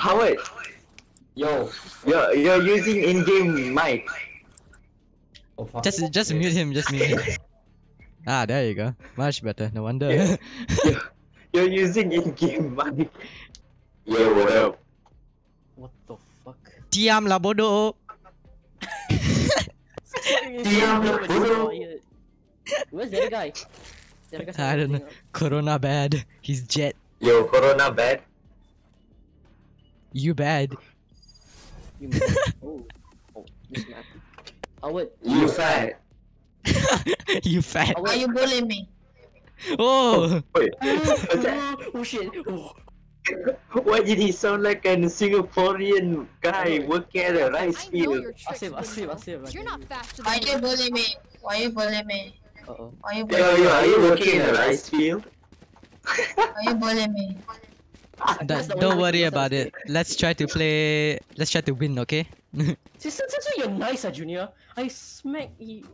Howard, Yo. you're you're using in-game mic. Oh fuck. Just just mute him. Just mute him. Ah, there you go. Much better. No wonder. Yeah. you're, you're using in-game mic. Yeah, what up? What the fuck? Diam lah bodoh. Diam lah, bodoh. Where's the other guy? The other guy's I don't know. Corona bad. He's jet. Yo, Corona bad. You bad. You man. Oh. Oh, this man. Howard. You fat. you fat. Howard. Why you bullying me? Oh. Wait, what's that? oh shit. Oh. Why did he sound like a Singaporean guy working at a rice I know field? your tricks, Asim, Asim, Bruno. Asim. You're can not faster Why than you bully me? Why you bully me? Uh-oh. Why you Yo, bully yo, me? are you working in a rice field? Why you bully me? That's Don't, don't worry about it. Let's try to play. Let's try to win, okay? See, since, since you're nice, uh, Junior, I smack you.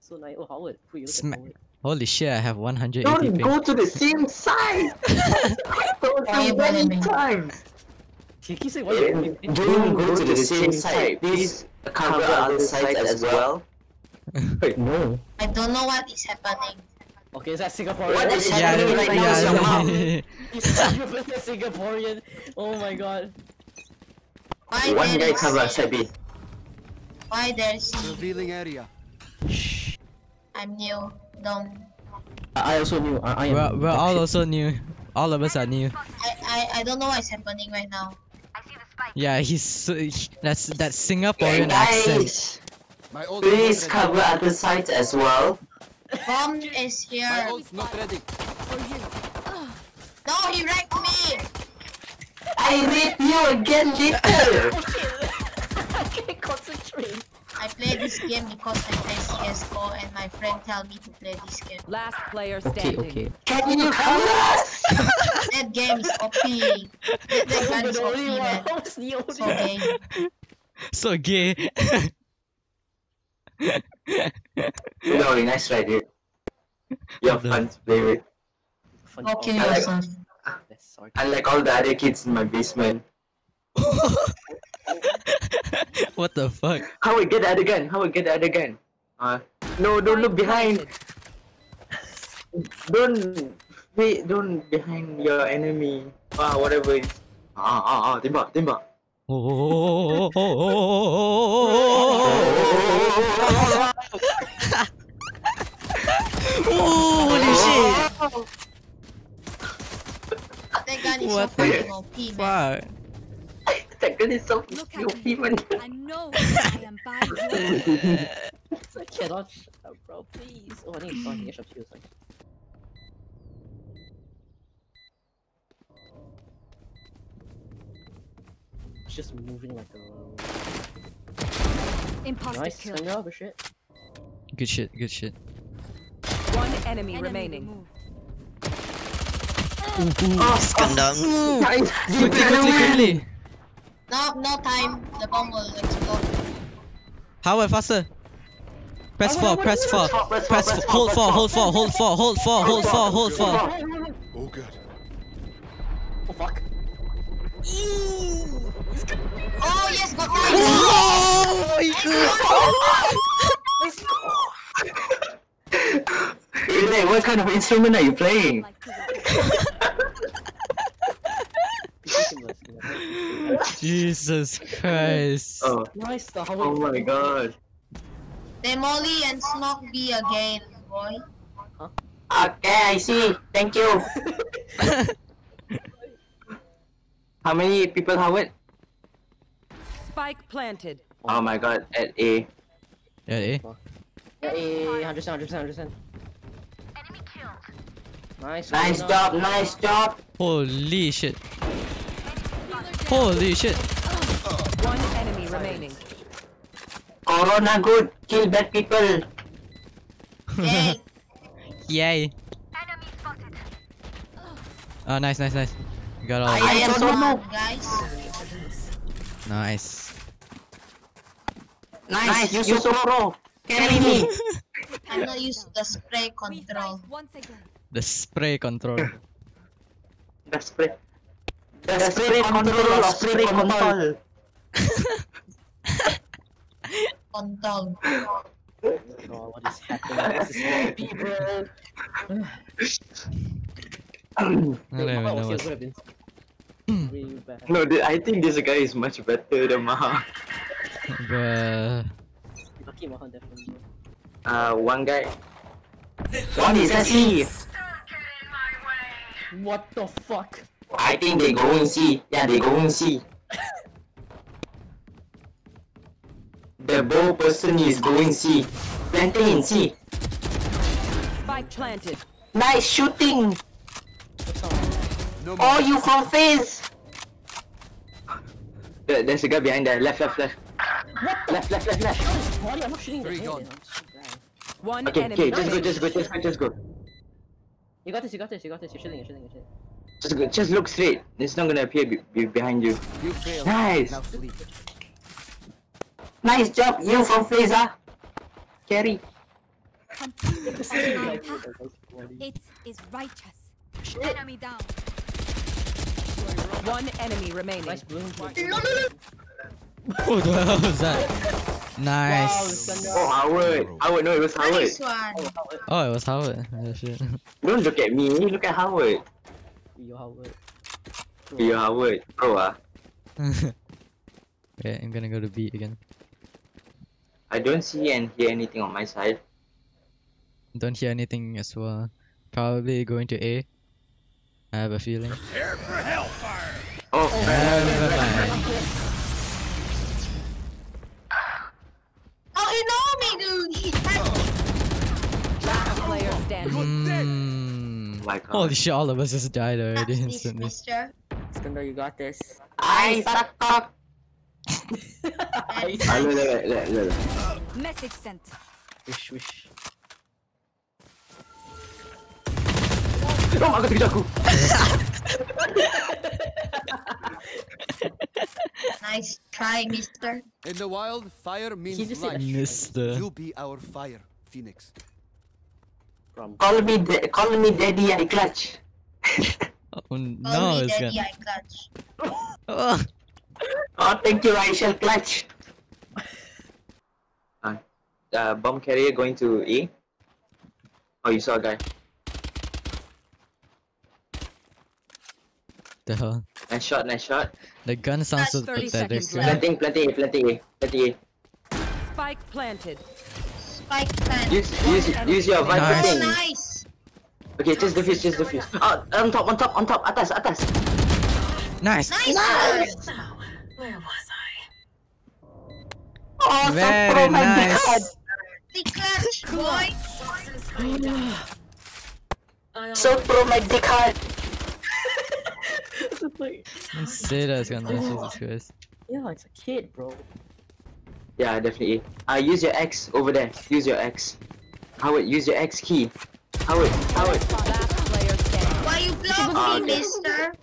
So nice. Oh, Howard. Who you Smack. Howard. Holy shit! I have 180 Don't ping. go to the same side! Told Why you you many bullying me? times! He keeps saying, why you Don't go to the same side. Please cover other sides as well. Wait, no. I don't know what is happening. Okay, is that Singaporean? What is Yeah, happening right now is your mom. you playing a Singaporean. Oh my god. Why One there guy is cover side B. Why there is Revealing area. Shh. I'm new. Don't. I I also knew. I, I am. we're we're all also new. All of us are new. I, I I don't know what is happening right now. I see the spike. Yeah, he's so, he- that's that Hey Singaporean accent. guys! My ult Please cover other sides as well. Bomb is here. My ult's not ready. For you. No, he wrecked me. I rip you again later! I can't concentrate. I play this game because I play CSGO and my friend tell me to play this game. Last player standing. okay. okay. Can you cover us? That game is OP. That, that gun is OP, only man. The only So gay. So gay. no, nice try, dude. You're fun to play with. Fun- Go kill I like- yourself. That's sorry. Unlike all the other kids in my basement. what the fuck? How we get the other gun? How we get the other gun? Uh, no, don't look behind. Don't wait. Don't behind your enemy. Ah, whatever. it is. Ah, ah, ah. Tembak, tembak. Oh, holy shit! That What so the fucking OP, man. Fuck. that gun is so man. I know I am bad. I cannot bro. Please. Oh, I need. Oh, to you. Sorry. It's just moving like a Imposter nice kill. swing up, shit. Good shit, good shit. One enemy, Enemy remaining. removed. Oh, Skandal. Guys, you Quickly, better quickly, quickly. No, no time. The bomb will explode. Howard, faster. Press oh, four, press four. four, press four, Press press four, four, hold four, four. hold four, hold four, hold four, hold four, hold four. Oh god. Oh fuck. Oh yes, got time. Oh my Renee, what kind of instrument are you playing? Like to that. Ridiculous, man. god! Jesus Christ. Oh, Nice, the how oh my god. Demoli and Smoke B again, boy. Okay, I see. Thank you. How many people, Howard? Spike planted. Oh my god, at A. At A? At A, 100%, 100%, 100%. Nice. Nice Corona. job, nice job. Holy shit. Holy shit. One enemy remaining. Corona good. Kill bad people. Yay. Yay. Oh, ah, nice, nice, nice. You got all of I am so Come on, noob. guys. Nice. Nice, you so pro. Carry me. I'm not used to the spray control. fight once again. The spray control. The spray. The spray control of spray control. Kontol. Oh, what is happening? This is not people. I don't even know was what's... here, would have been really bad. No, I think this guy is much better than Maha. Bruh. Lucky Maha definitely. Uh, one guy. One is SE. What the fuck? I think they going C. Yeah, they going C. The bow person is going C. Planting in C. Spike planted. Nice shooting. No Oh, you from face. There's a guy behind there. Left, left, left. Left, left, left, left. Why I'm not shooting the Three gone. man. I'm so bad. One Okay, enemy okay, just go, just go, just go, just go. You got this, you got this, you got this. You're shooting, you're shooting, you're shooting. Just go, just look straight. It's not gonna appear be, be behind you. You failed. Nice. Now. Nice job, you from face, ah. Carry. Complete Like, my path. bloody- It is righteous. Enemy down. One enemy remaining. Nice bloom. What the hell was that? Wow, Nice. Thunder. Oh, Howard. Howard, no, it was Howard. Nice one. Oh, Oh, it was Howard. Oh, shit. Don't look at me, look at Howard. Yo, Howard. You Howard. Bro, ah. okay, I'm gonna go to B again. I don't see and hear anything on my side. Don't hear anything as well. Probably going to A. I have a feeling. Oh, Uh, never mind. Oh, My god. Uh, Holy shit, all of us just died already this, instantly. mister. You got this. I suck cock. Ah, look, look. Message sent. Wish, wish. Oh, aku terkejut aku. Nice try, mister. In the wild, fire means life. Mister. You be our fire, Phoenix. From Call me, call me daddy, I clutch. Oh Call no, me it's daddy, gonna. I clutch. Oh. Oh, thank you, I shall clutch. Uh, uh, bomb carrier going to E. Oh, you saw a guy. The hell. Nice shot, nice shot. The gun sounds so That's 30 pathetic. seconds left. Planting, planting planting planting Spike planted. Spike plant. Use, use, use your viper Nice. Oh, thing. nice. Okay, just defuse, just defuse. Oh, on top, on top, on top, atas, atas. Nice. Nice. Nice. Where was I? Oh, Very so pro, my nice. God. The clutch, boy. So pro, my dick hard. like, Don't say that, Skander. Jesus Christ. yeah, it's a kid, bro. Yeah, definitely. Uh, use your X over there. Use your X. Howard, use your X key. Howard, Howard. Last player standing. Why you block Ah, me, okay. mister?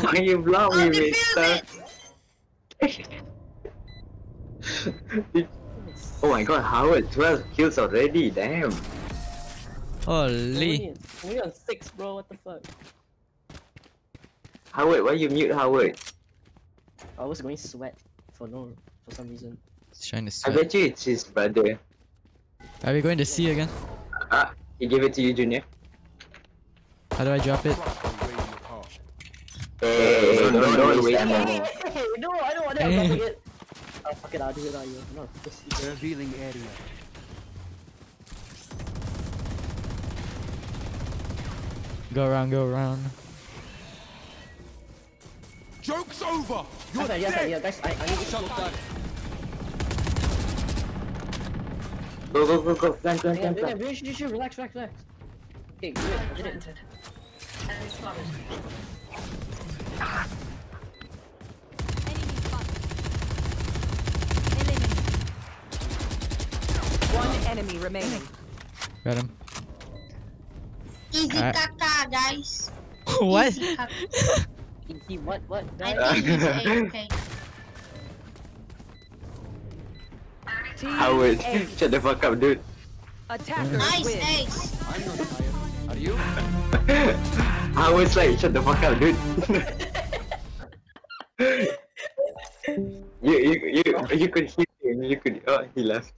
Why you block Oh, me, mister? oh my god, Howard, 12 kills already, damn. Holy. We only on six, bro. What the fuck? Howard, why you mute Howard? I was going sweat for no, for some reason. He's trying to I bet you it's his brother. Are we going to C again? Ah, he gave it to you, Junior. How do I drop it? Hey, don't, don't, don't waste ammo. Hey, no, I don't want that. I'm dropping it. Oh, fuck it, I'll do it on you. I'm not pussy. Revealing area. Go around, go around. Joke's over! You're Yes, yes, dead! yeah, guys, I, I need to Shot done. Go, go, go, go. Plan, plan, Yeah, yeah, plan. relax, relax, relax, relax, relax. Okay, good. I did it. Enemy spotted. Eliminate. One enemy remaining. Got him. Easy Alright. caca, guys. what? Easy caca. Easy, what, what? I guys? think he's AFK. Team Howard, A. shut the fuck up, dude. Attackers Nice win. ace. I'm not tired. Are you? Howard's like, shut the fuck up, dude. you you you you could hear him. You could. Oh, he left.